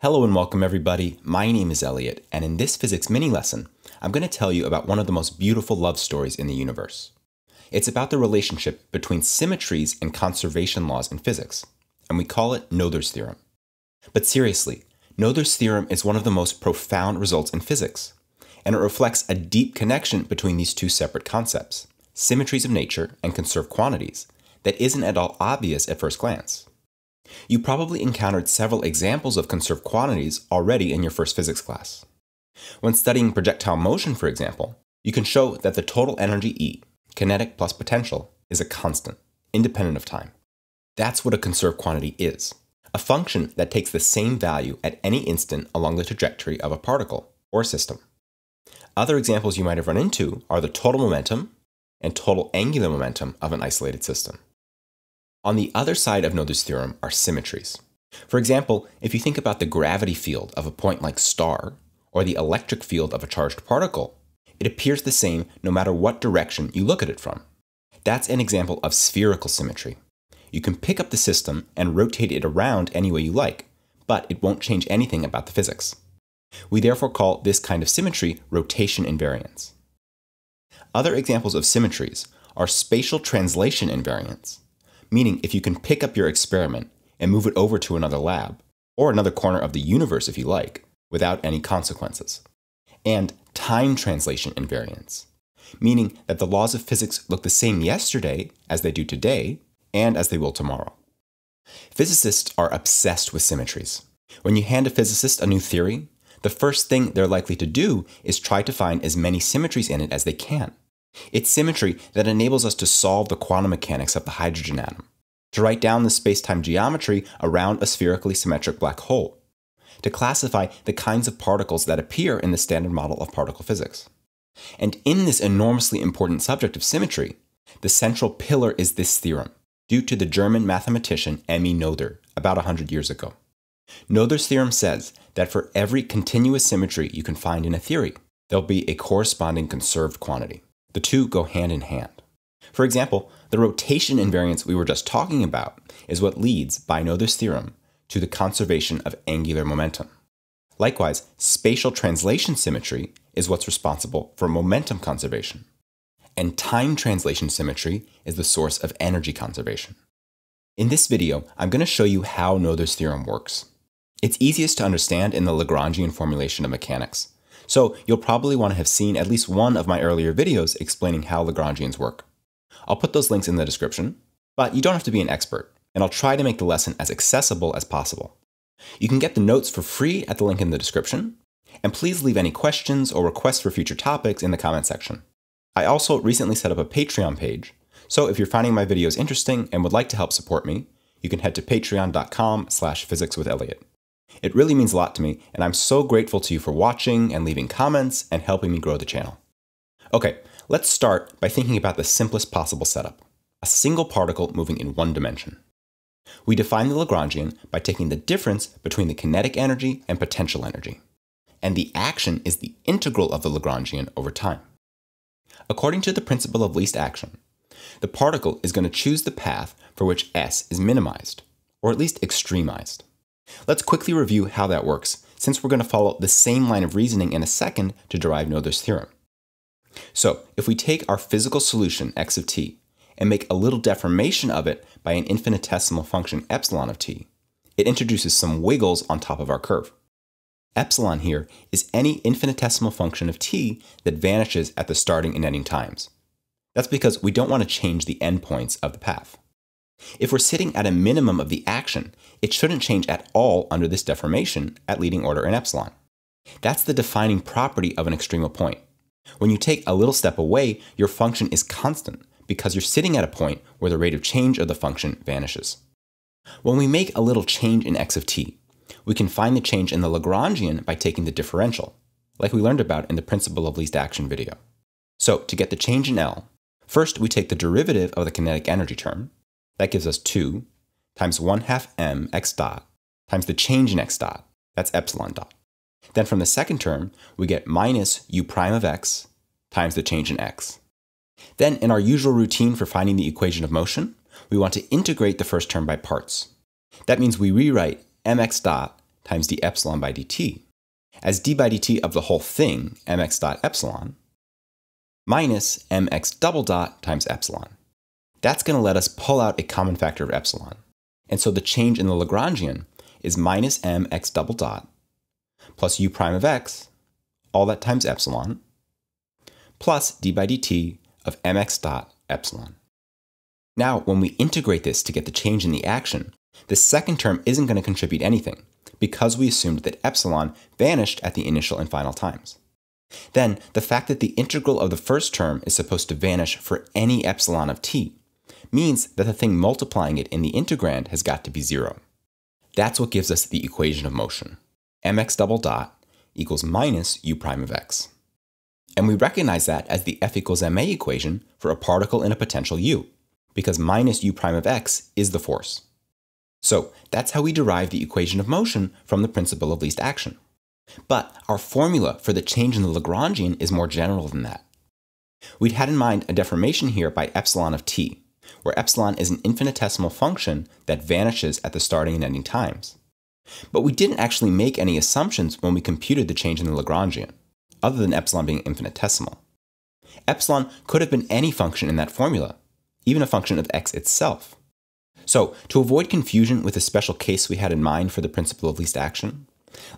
Hello and welcome everybody. My name is Elliot, and in this physics mini lesson, I'm going to tell you about one of the most beautiful love stories in the universe. It's about the relationship between symmetries and conservation laws in physics, and we call it Noether's theorem. But seriously, Noether's theorem is one of the most profound results in physics, and it reflects a deep connection between these two separate concepts, symmetries of nature and conserved quantities, that isn't at all obvious at first glance. You probably encountered several examples of conserved quantities already in your first physics class. When studying projectile motion, for example, you can show that the total energy E, kinetic plus potential, is a constant, independent of time. That's what a conserved quantity is a function that takes the same value at any instant along the trajectory of a particle or system. Other examples you might have run into are the total momentum and total angular momentum of an isolated system. On the other side of Noether's theorem are symmetries. For example, if you think about the gravity field of a point like star, or the electric field of a charged particle, it appears the same no matter what direction you look at it from. That's an example of spherical symmetry. You can pick up the system and rotate it around any way you like, but it won't change anything about the physics. We therefore call this kind of symmetry rotation invariance. Other examples of symmetries are spatial translation invariance, meaning if you can pick up your experiment and move it over to another lab, or another corner of the universe if you like, without any consequences. And time translation invariance, meaning that the laws of physics look the same yesterday as they do today and as they will tomorrow. Physicists are obsessed with symmetries. When you hand a physicist a new theory, the first thing they're likely to do is try to find as many symmetries in it as they can. It's symmetry that enables us to solve the quantum mechanics of the hydrogen atom, to write down the space-time geometry around a spherically symmetric black hole, to classify the kinds of particles that appear in the standard model of particle physics. And in this enormously important subject of symmetry, the central pillar is this theorem, due to the German mathematician Emmy Noether about 100 years ago. Noether's theorem says that for every continuous symmetry you can find in a theory, there'll be a corresponding conserved quantity. The two go hand in hand. For example, the rotation invariance we were just talking about is what leads, by Noether's theorem, to the conservation of angular momentum. Likewise, spatial translation symmetry is what's responsible for momentum conservation. And time translation symmetry is the source of energy conservation. In this video, I'm going to show you how Noether's theorem works. It's easiest to understand in the Lagrangian formulation of mechanics, so you'll probably want to have seen at least one of my earlier videos explaining how Lagrangians work. I'll put those links in the description, but you don't have to be an expert, and I'll try to make the lesson as accessible as possible. You can get the notes for free at the link in the description, and please leave any questions or requests for future topics in the comment section. I also recently set up a Patreon page, so if you're finding my videos interesting and would like to help support me, you can head to patreon.com slash physicswithelliot. It really means a lot to me, and I'm so grateful to you for watching and leaving comments and helping me grow the channel. Okay, let's start by thinking about the simplest possible setup a single particle moving in one dimension. We define the Lagrangian by taking the difference between the kinetic energy and potential energy, and the action is the integral of the Lagrangian over time. According to the principle of least action, the particle is going to choose the path for which s is minimized, or at least extremized. Let's quickly review how that works, since we're going to follow the same line of reasoning in a second to derive Noether's theorem. So, if we take our physical solution x of t and make a little deformation of it by an infinitesimal function epsilon of t, it introduces some wiggles on top of our curve. Epsilon here is any infinitesimal function of t that vanishes at the starting and ending times. That's because we don't want to change the endpoints of the path. If we're sitting at a minimum of the action, it shouldn't change at all under this deformation at leading order in epsilon. That's the defining property of an extremal point. When you take a little step away, your function is constant because you're sitting at a point where the rate of change of the function vanishes. When we make a little change in x of t, we can find the change in the Lagrangian by taking the differential, like we learned about in the principle of least action video. So to get the change in L, first we take the derivative of the kinetic energy term, that gives us 2 times 1 half m x dot times the change in x dot, that's epsilon dot. Then from the second term, we get minus u prime of x times the change in x. Then in our usual routine for finding the equation of motion, we want to integrate the first term by parts. That means we rewrite mx dot times d epsilon by dt as d by dt of the whole thing, mx dot epsilon, minus mx double dot times epsilon. That's going to let us pull out a common factor of epsilon. And so the change in the Lagrangian is minus mx double dot plus u prime of x, all that times epsilon, plus d by dt of mx dot epsilon. Now, when we integrate this to get the change in the action, the second term isn't going to contribute anything because we assumed that epsilon vanished at the initial and final times. Then, the fact that the integral of the first term is supposed to vanish for any epsilon of t means that the thing multiplying it in the integrand has got to be zero. That's what gives us the equation of motion. mx double dot equals minus u prime of x. And we recognize that as the F equals ma equation for a particle in a potential u, because minus u prime of x is the force. So that's how we derive the equation of motion from the principle of least action. But our formula for the change in the Lagrangian is more general than that. We'd had in mind a deformation here by epsilon of t, where epsilon is an infinitesimal function that vanishes at the starting and ending times. But we didn't actually make any assumptions when we computed the change in the Lagrangian, other than epsilon being infinitesimal. Epsilon could have been any function in that formula, even a function of x itself. So, to avoid confusion with the special case we had in mind for the principle of least action,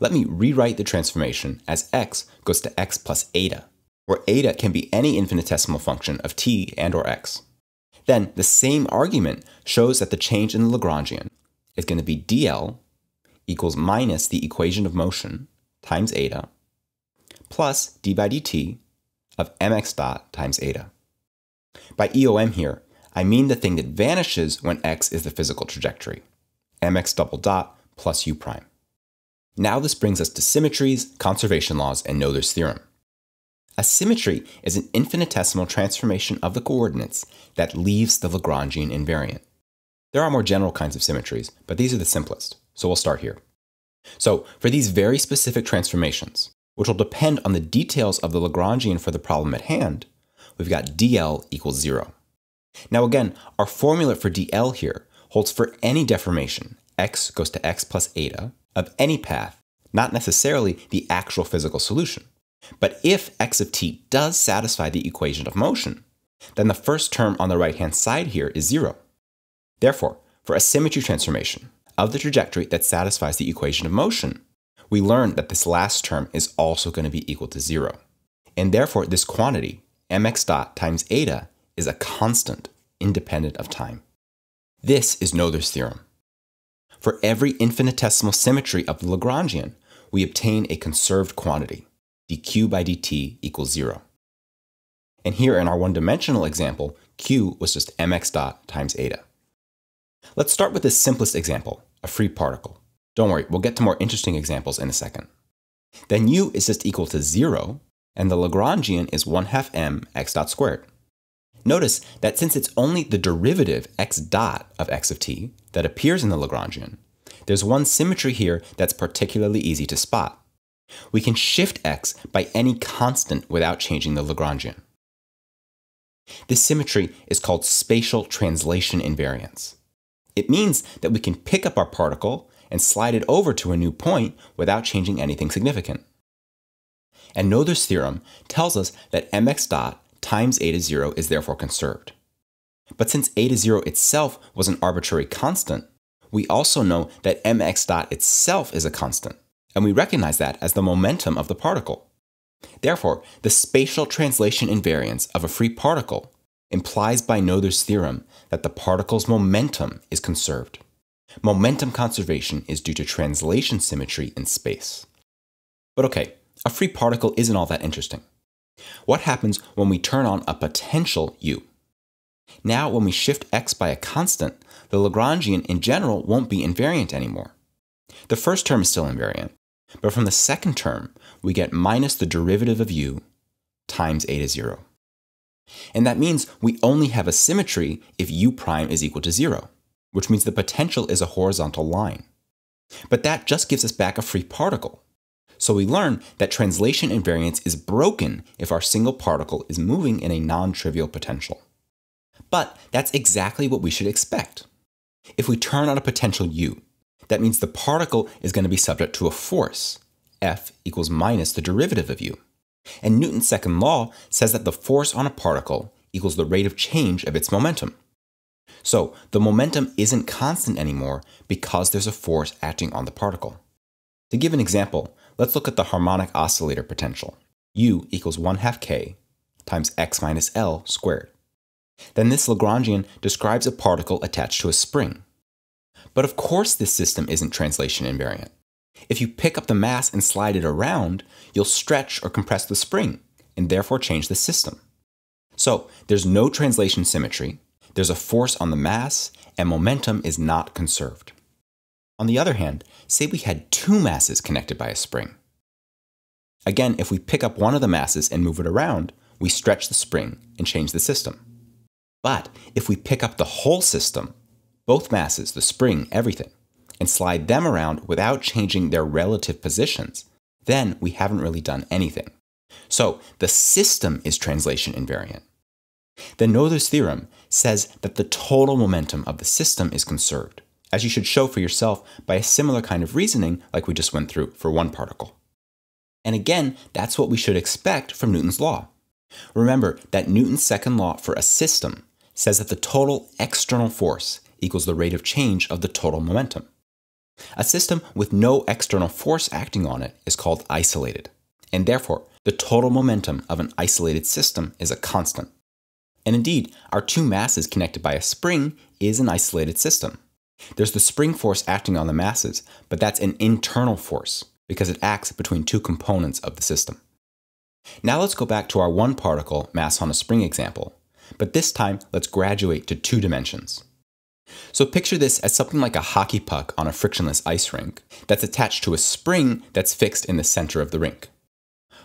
let me rewrite the transformation as x goes to x plus eta, where eta can be any infinitesimal function of t and or x. Then the same argument shows that the change in the Lagrangian is going to be dl equals minus the equation of motion times eta plus d by dt of mx dot times eta. By EOM here, I mean the thing that vanishes when x is the physical trajectory, mx double dot plus u prime. Now this brings us to symmetries, conservation laws, and Noether's theorem. A symmetry is an infinitesimal transformation of the coordinates that leaves the Lagrangian invariant. There are more general kinds of symmetries, but these are the simplest, so we'll start here. So, for these very specific transformations, which will depend on the details of the Lagrangian for the problem at hand, we've got dl equals 0. Now again, our formula for dl here holds for any deformation, x goes to x plus eta, of any path, not necessarily the actual physical solution. But if x of t does satisfy the equation of motion, then the first term on the right-hand side here is zero. Therefore, for a symmetry transformation of the trajectory that satisfies the equation of motion, we learn that this last term is also going to be equal to zero. And therefore, this quantity, mx dot times eta, is a constant independent of time. This is Noether's theorem. For every infinitesimal symmetry of the Lagrangian, we obtain a conserved quantity, dq by dt equals zero. And here in our one-dimensional example, q was just mx dot times eta. Let's start with the simplest example, a free particle. Don't worry, we'll get to more interesting examples in a second. Then u is just equal to zero, and the Lagrangian is 1 half m x dot squared. Notice that since it's only the derivative x dot of x of t that appears in the Lagrangian, there's one symmetry here that's particularly easy to spot. We can shift x by any constant without changing the Lagrangian. This symmetry is called spatial translation invariance. It means that we can pick up our particle and slide it over to a new point without changing anything significant. And Noether's theorem tells us that mx dot times eta 0 is therefore conserved. But since eta 0 itself was an arbitrary constant, we also know that mx dot itself is a constant, and we recognize that as the momentum of the particle. Therefore, the spatial translation invariance of a free particle implies by Noether's theorem that the particle's momentum is conserved. Momentum conservation is due to translation symmetry in space. But okay, a free particle isn't all that interesting. What happens when we turn on a potential u? Now, when we shift x by a constant, the Lagrangian in general won't be invariant anymore. The first term is still invariant, but from the second term, we get minus the derivative of u times eta 0. And that means we only have a symmetry if u prime is equal to 0, which means the potential is a horizontal line. But that just gives us back a free particle, so we learn that translation invariance is broken if our single particle is moving in a non-trivial potential. But that's exactly what we should expect. If we turn on a potential u, that means the particle is going to be subject to a force, F equals minus the derivative of u. And Newton's second law says that the force on a particle equals the rate of change of its momentum. So the momentum isn't constant anymore because there's a force acting on the particle. To give an example, let's look at the harmonic oscillator potential. U equals 1 half k times x minus L squared. Then this Lagrangian describes a particle attached to a spring. But of course this system isn't translation invariant. If you pick up the mass and slide it around, you'll stretch or compress the spring, and therefore change the system. So there's no translation symmetry, there's a force on the mass, and momentum is not conserved. On the other hand, say we had two masses connected by a spring. Again, if we pick up one of the masses and move it around, we stretch the spring and change the system. But if we pick up the whole system, both masses, the spring, everything, and slide them around without changing their relative positions, then we haven't really done anything. So the system is translation invariant. The Noether's theorem says that the total momentum of the system is conserved, as you should show for yourself by a similar kind of reasoning like we just went through for one particle. And again, that's what we should expect from Newton's law. Remember that Newton's second law for a system says that the total external force equals the rate of change of the total momentum. A system with no external force acting on it is called isolated, and therefore the total momentum of an isolated system is a constant. And indeed, our two masses connected by a spring is an isolated system. There's the spring force acting on the masses, but that's an internal force because it acts between two components of the system. Now let's go back to our one particle mass on a spring example, but this time let's graduate to two dimensions. So picture this as something like a hockey puck on a frictionless ice rink that's attached to a spring that's fixed in the center of the rink.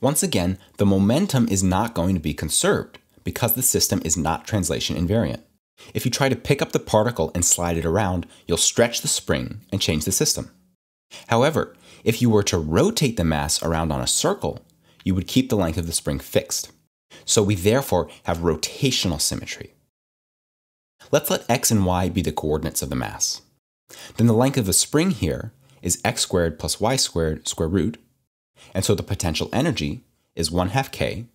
Once again, the momentum is not going to be conserved because the system is not translation invariant. If you try to pick up the particle and slide it around, you'll stretch the spring and change the system. However, if you were to rotate the mass around on a circle, you would keep the length of the spring fixed. So we therefore have rotational symmetry. Let's let x and y be the coordinates of the mass. Then the length of the spring here is x squared plus y squared square root, and so the potential energy is 1 half k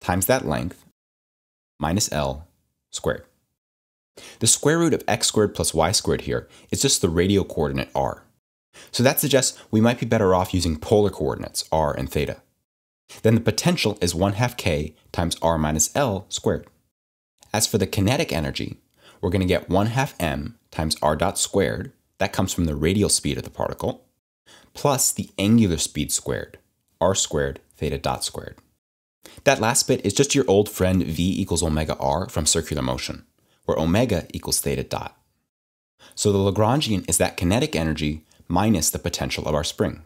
times that length minus L squared. The square root of x squared plus y squared here is just the radial coordinate r. So that suggests we might be better off using polar coordinates r and theta. Then the potential is 1 half k times r minus L squared. As for the kinetic energy, we're going to get 1 half m times r dot squared, that comes from the radial speed of the particle, plus the angular speed squared, r squared theta dot squared. That last bit is just your old friend v equals omega r from circular motion, where omega equals theta dot. So the Lagrangian is that kinetic energy minus the potential of our spring.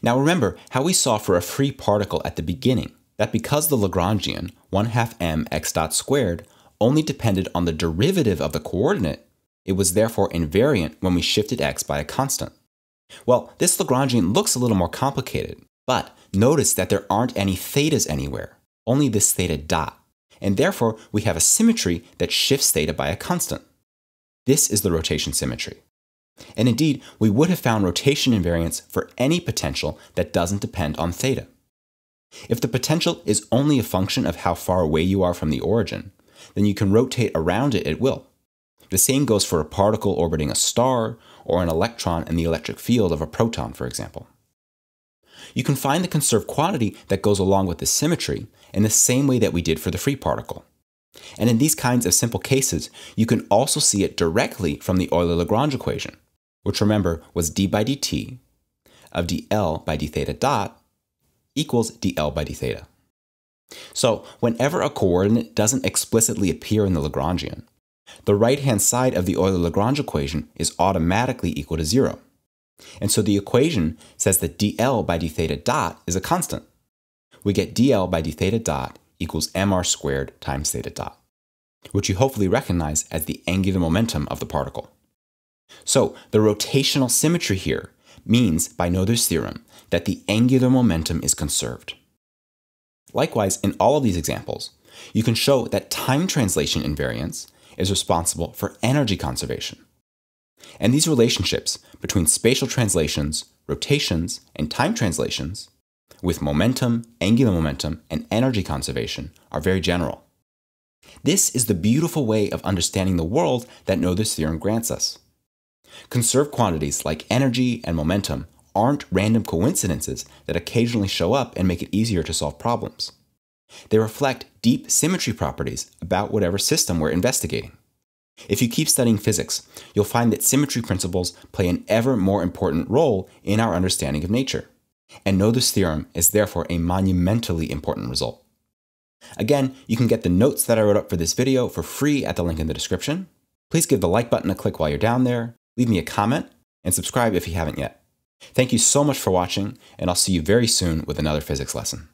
Now remember how we saw for a free particle at the beginning that because the Lagrangian, 1 half m x dot squared, only depended on the derivative of the coordinate, it was therefore invariant when we shifted x by a constant. Well, this Lagrangian looks a little more complicated, but notice that there aren't any thetas anywhere, only this theta dot, and therefore we have a symmetry that shifts theta by a constant. This is the rotation symmetry. And indeed, we would have found rotation invariance for any potential that doesn't depend on theta. If the potential is only a function of how far away you are from the origin, then you can rotate around it at will. The same goes for a particle orbiting a star or an electron in the electric field of a proton, for example. You can find the conserved quantity that goes along with this symmetry in the same way that we did for the free particle. And in these kinds of simple cases, you can also see it directly from the Euler-Lagrange equation, which remember was d by dt of dl by d theta dot equals dl by d theta. So whenever a coordinate doesn't explicitly appear in the Lagrangian, the right-hand side of the Euler-Lagrange equation is automatically equal to zero. And so the equation says that dl by d theta dot is a constant. We get dl by d theta dot equals mr squared times theta dot, which you hopefully recognize as the angular momentum of the particle. So the rotational symmetry here means, by Noether's theorem, that the angular momentum is conserved. Likewise, in all of these examples, you can show that time translation invariance is responsible for energy conservation. And these relationships between spatial translations, rotations, and time translations, with momentum, angular momentum, and energy conservation, are very general. This is the beautiful way of understanding the world that Noether's theorem grants us. Conserved quantities like energy and momentum aren't random coincidences that occasionally show up and make it easier to solve problems. They reflect deep symmetry properties about whatever system we're investigating. If you keep studying physics, you'll find that symmetry principles play an ever more important role in our understanding of nature. And Noether's theorem is therefore a monumentally important result. Again, you can get the notes that I wrote up for this video for free at the link in the description. Please give the like button a click while you're down there, leave me a comment, and subscribe if you haven't yet. Thank you so much for watching, and I'll see you very soon with another physics lesson.